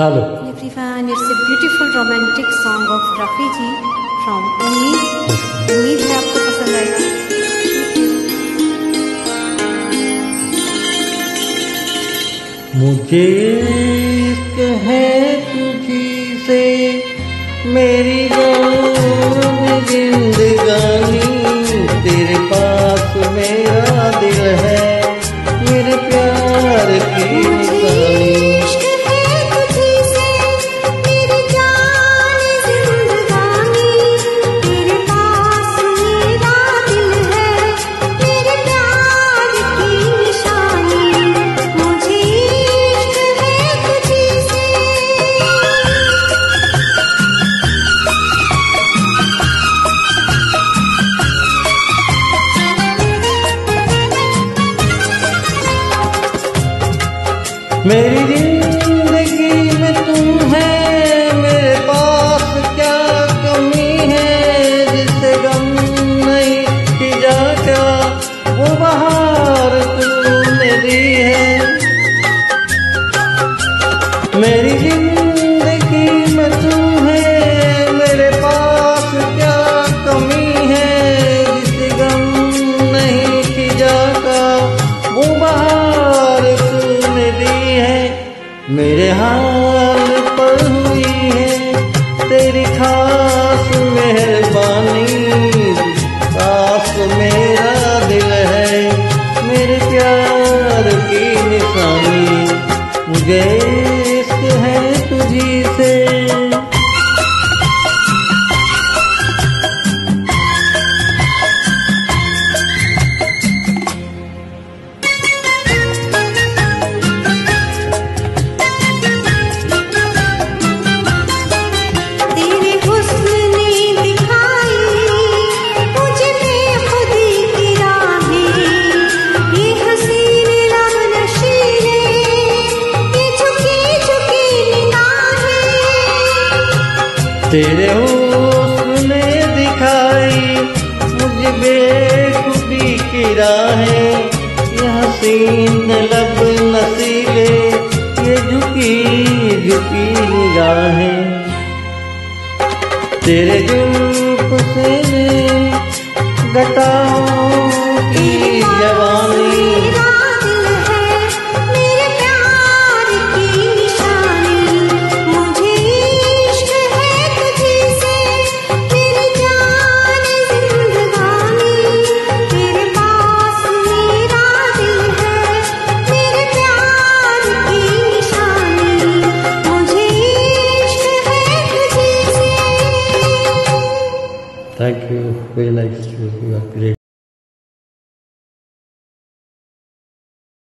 Hello. Everyone, it's a beautiful romantic song of Rafi ji from उम्मीद उम्मीद है आपको पसंद आएगा मुझे इश्क है तुझी से मेरी जान जिंदगानी मेरी मेरे हाल पर हुई है, तेरी खास मेहरबानी। खास मेरा दिल है, मेरे प्यार की निशानी। मुझे तेरे उसने दिखाई मुझे बेखुदी की राहें। ये हसीन लब नसीले, ये झुकी झुकी निगाहें तेरे जुल्फ से घटाओं realized you, you are great.